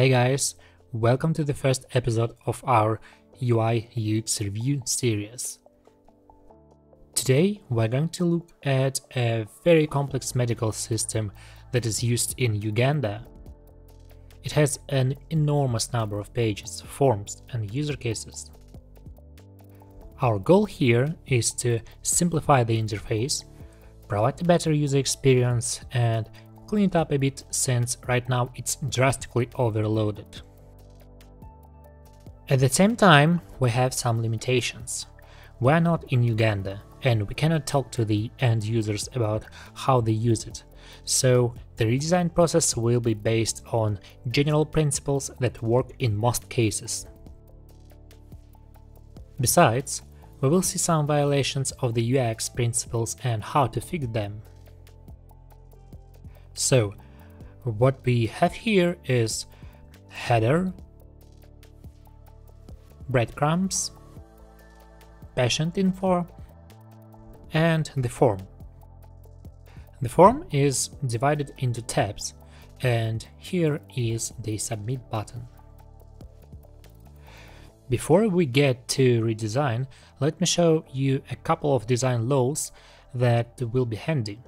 Hey guys, welcome to the first episode of our UI UX review series. Today we're going to look at a very complex medical system that is used in Uganda. It has an enormous number of pages, forms and user cases. Our goal here is to simplify the interface, provide a better user experience and clean it up a bit since right now it's drastically overloaded. At the same time, we have some limitations. We're not in Uganda and we cannot talk to the end users about how they use it, so the redesign process will be based on general principles that work in most cases. Besides, we will see some violations of the UX principles and how to fix them. So what we have here is header, breadcrumbs, patient info, and the form. The form is divided into tabs, and here is the submit button. Before we get to redesign, let me show you a couple of design laws that will be handy.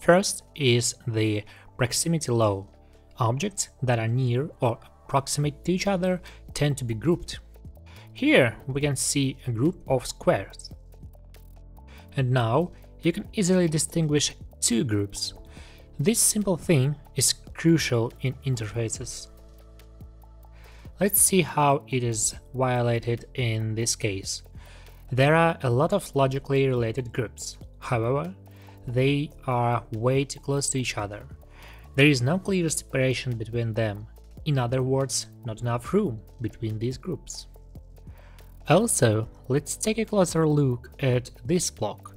First is the proximity law. Objects that are near or approximate to each other tend to be grouped. Here we can see a group of squares. And now you can easily distinguish two groups. This simple thing is crucial in interfaces. Let's see how it is violated in this case. There are a lot of logically related groups. However, they are way too close to each other. There is no clear separation between them, in other words, not enough room between these groups. Also, let's take a closer look at this block.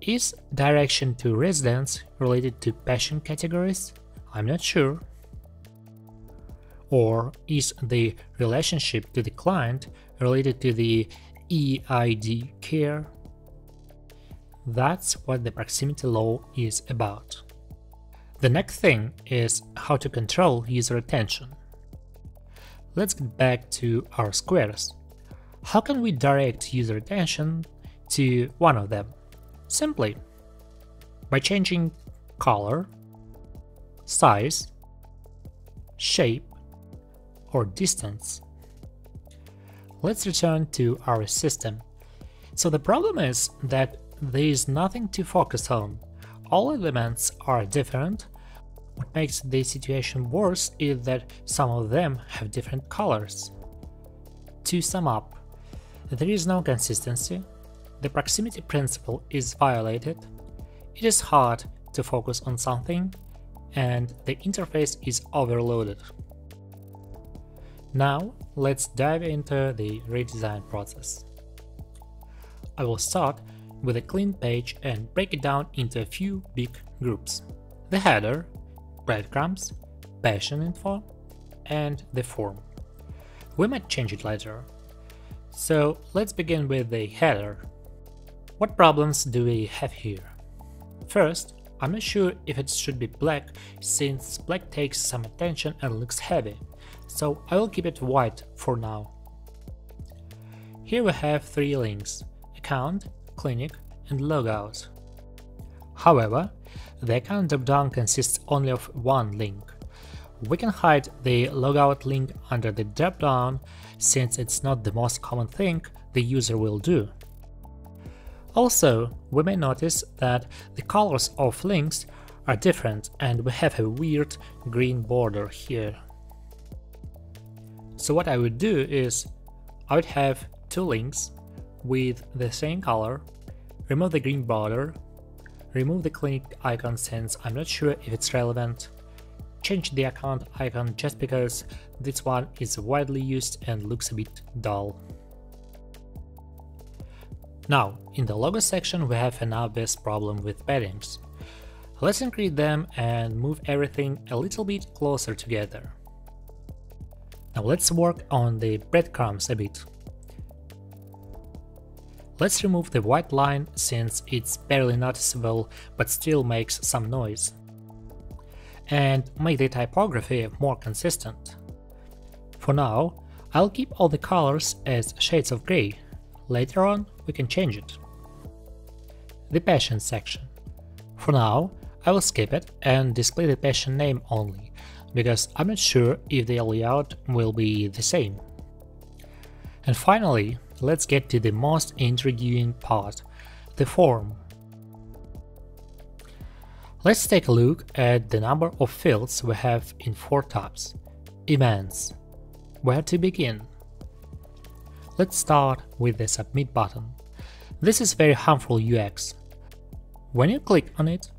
Is direction to residence related to patient categories? I'm not sure. Or is the relationship to the client related to the EID care that's what the proximity law is about. The next thing is how to control user attention. Let's get back to our squares. How can we direct user attention to one of them? Simply by changing color, size, shape, or distance. Let's return to our system. So the problem is that there is nothing to focus on. All elements are different. What makes the situation worse is that some of them have different colors. To sum up, there is no consistency, the proximity principle is violated, it is hard to focus on something, and the interface is overloaded. Now, let's dive into the redesign process. I will start with a clean page and break it down into a few big groups. The header, breadcrumbs, patient info, and the form. We might change it later. So let's begin with the header. What problems do we have here? First, I'm not sure if it should be black since black takes some attention and looks heavy, so I will keep it white for now. Here we have three links, account, clinic, and logout. However, the account dropdown consists only of one link. We can hide the logout link under the dropdown since it's not the most common thing the user will do. Also, we may notice that the colors of links are different and we have a weird green border here. So what I would do is I would have two links with the same color, remove the green border, remove the clinic icon since I'm not sure if it's relevant, change the account icon just because this one is widely used and looks a bit dull. Now, in the logo section we have an obvious problem with paddings. Let's increase them and move everything a little bit closer together. Now let's work on the breadcrumbs a bit. Let's remove the white line since it's barely noticeable but still makes some noise. and make the typography more consistent. For now, I'll keep all the colors as shades of grey, later on we can change it. The Patient section. For now, I will skip it and display the patient name only, because I'm not sure if the layout will be the same. And finally, let's get to the most intriguing part, the form. Let's take a look at the number of fields we have in four tabs. Events. Where to begin? Let's start with the Submit button. This is very harmful UX. When you click on it,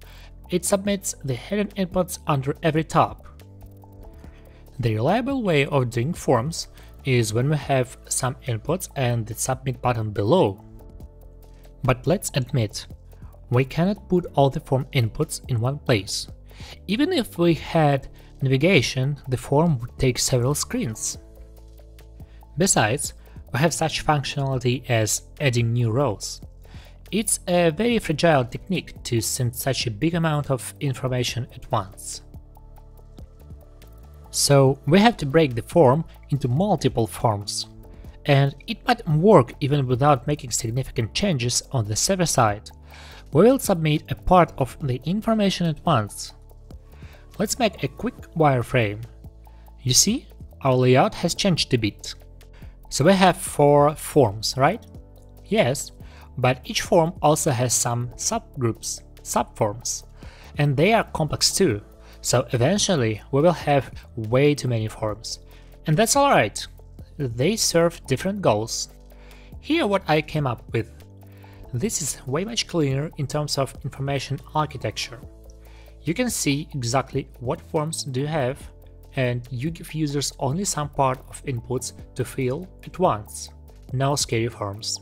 it submits the hidden inputs under every tab. The reliable way of doing forms is when we have some inputs and the submit button below. But let's admit, we cannot put all the form inputs in one place. Even if we had navigation, the form would take several screens. Besides, we have such functionality as adding new rows. It's a very fragile technique to send such a big amount of information at once. So we have to break the form into multiple forms. And it might work even without making significant changes on the server side. We will submit a part of the information at once. Let's make a quick wireframe. You see, our layout has changed a bit. So we have four forms, right? Yes, but each form also has some subgroups, subforms, and they are complex too, so eventually we will have way too many forms. And that's alright, they serve different goals. Here what I came up with. This is way much cleaner in terms of information architecture. You can see exactly what forms do you have, and you give users only some part of inputs to fill at once. No scary forms.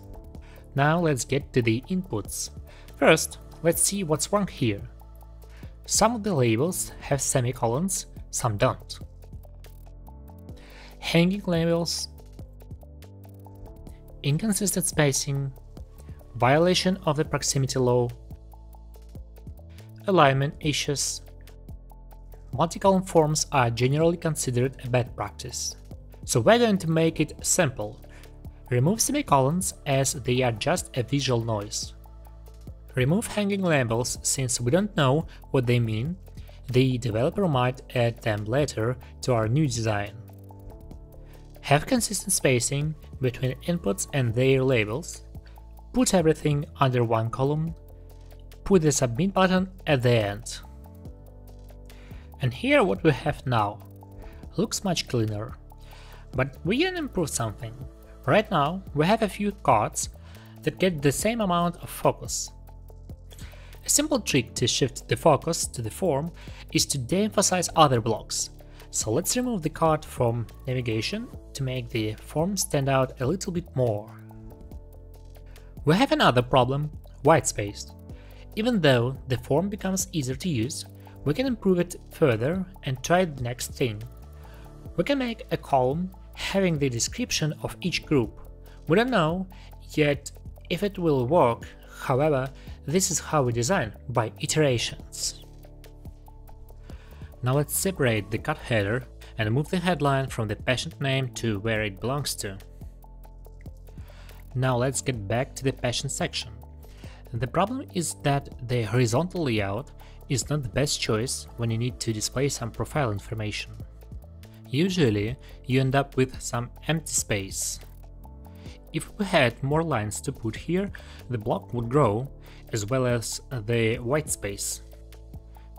Now let's get to the inputs. First, let's see what's wrong here. Some of the labels have semicolons, some don't. Hanging labels, inconsistent spacing, violation of the proximity law, alignment issues. Multi-column forms are generally considered a bad practice. So we're going to make it simple Remove semicolons as they are just a visual noise. Remove hanging labels since we don't know what they mean, the developer might add them later to our new design. Have consistent spacing between inputs and their labels, put everything under one column, put the submit button at the end. And here what we have now. Looks much cleaner. But we can improve something. Right now, we have a few cards that get the same amount of focus. A simple trick to shift the focus to the form is to de-emphasize other blocks. So let's remove the card from navigation to make the form stand out a little bit more. We have another problem, white space. Even though the form becomes easier to use, we can improve it further and try the next thing. We can make a column having the description of each group. We don't know yet if it will work, however, this is how we design, by iterations. Now let's separate the cut header and move the headline from the patient name to where it belongs to. Now let's get back to the patient section. The problem is that the horizontal layout is not the best choice when you need to display some profile information. Usually, you end up with some empty space. If we had more lines to put here, the block would grow, as well as the white space.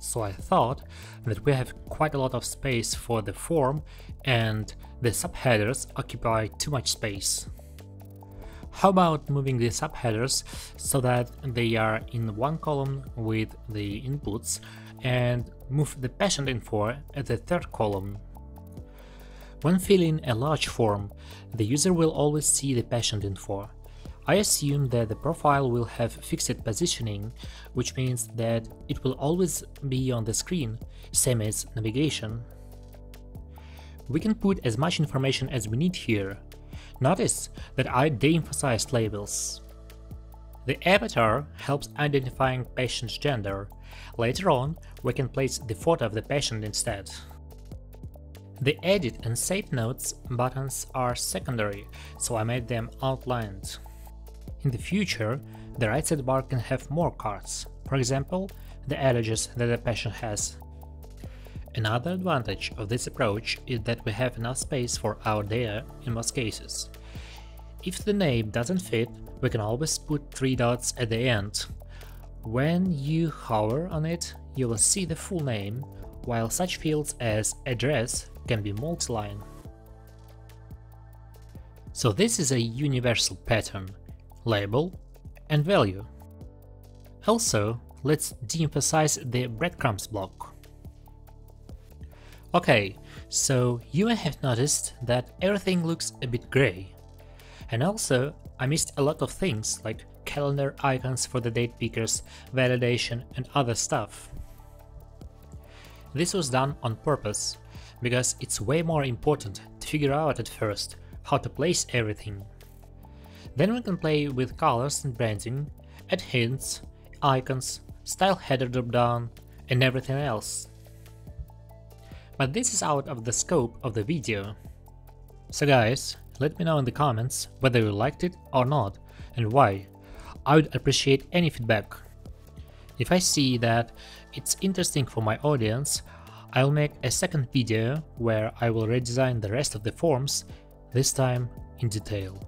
So I thought that we have quite a lot of space for the form and the subheaders occupy too much space. How about moving the subheaders so that they are in one column with the inputs and move the patient info at the third column when filling a large form, the user will always see the patient info. I assume that the profile will have fixed positioning, which means that it will always be on the screen, same as navigation. We can put as much information as we need here. Notice that I de-emphasized labels. The avatar helps identifying patient's gender, Later on, we can place the photo of the patient instead. The Edit and Save Notes buttons are secondary, so I made them outlined. In the future, the right sidebar can have more cards, for example, the allergies that the patient has. Another advantage of this approach is that we have enough space for our data in most cases. If the name doesn't fit, we can always put three dots at the end. When you hover on it, you will see the full name, while such fields as address can be multi-line. So this is a universal pattern, label and value. Also, let's de-emphasize the breadcrumbs block. Okay, so you may have noticed that everything looks a bit grey. And also, I missed a lot of things like calendar icons for the date pickers, validation and other stuff. This was done on purpose, because it's way more important to figure out at first how to place everything. Then we can play with colors and branding, add hints, icons, style header dropdown, and everything else. But this is out of the scope of the video. So guys, let me know in the comments whether you liked it or not, and why. I would appreciate any feedback. If I see that it's interesting for my audience, I'll make a second video where I will redesign the rest of the forms, this time in detail.